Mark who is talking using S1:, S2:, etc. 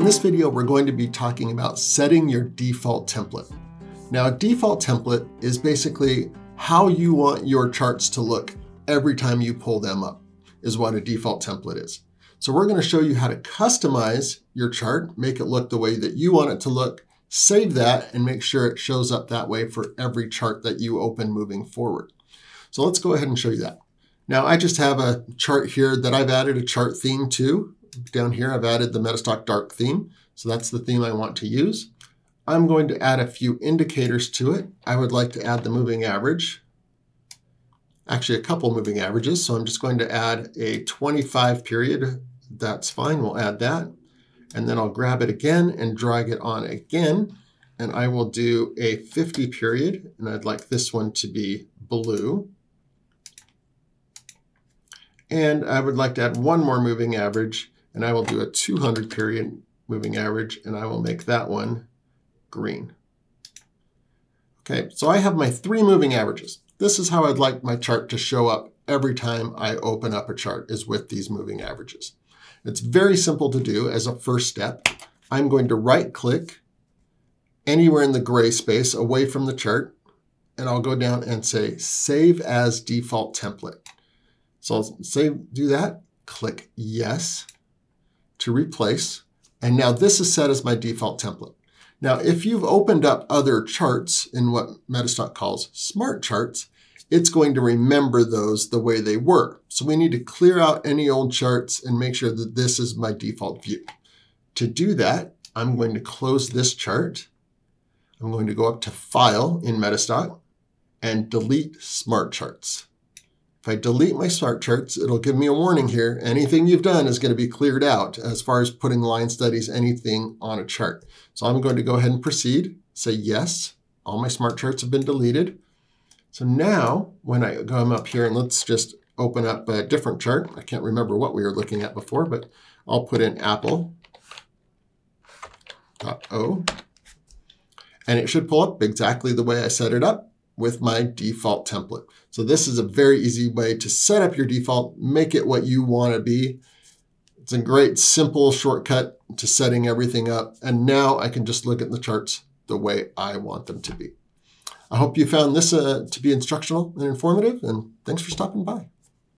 S1: In this video, we're going to be talking about setting your default template. Now, a default template is basically how you want your charts to look every time you pull them up, is what a default template is. So we're going to show you how to customize your chart, make it look the way that you want it to look, save that, and make sure it shows up that way for every chart that you open moving forward. So let's go ahead and show you that. Now I just have a chart here that I've added a chart theme to. Down here I've added the Metastock Dark theme. So that's the theme I want to use. I'm going to add a few indicators to it. I would like to add the moving average. Actually a couple moving averages. So I'm just going to add a 25 period. That's fine, we'll add that. And then I'll grab it again and drag it on again. And I will do a 50 period. And I'd like this one to be blue. And I would like to add one more moving average, and I will do a 200 period moving average, and I will make that one green. Okay, so I have my three moving averages. This is how I'd like my chart to show up every time I open up a chart is with these moving averages. It's very simple to do as a first step. I'm going to right click anywhere in the gray space away from the chart, and I'll go down and say Save as Default Template. So I'll save, do that, click yes to replace. And now this is set as my default template. Now, if you've opened up other charts in what Metastock calls smart charts, it's going to remember those the way they were. So we need to clear out any old charts and make sure that this is my default view. To do that, I'm going to close this chart. I'm going to go up to File in Metastock and delete Smart Charts. I delete my smart charts, it'll give me a warning here. Anything you've done is going to be cleared out as far as putting line studies, anything on a chart. So I'm going to go ahead and proceed, say yes, all my smart charts have been deleted. So now when I come up here and let's just open up a different chart. I can't remember what we were looking at before, but I'll put in apple.o and it should pull up exactly the way I set it up with my default template. So this is a very easy way to set up your default, make it what you want to be. It's a great simple shortcut to setting everything up. And now I can just look at the charts the way I want them to be. I hope you found this uh, to be instructional and informative, and thanks for stopping by.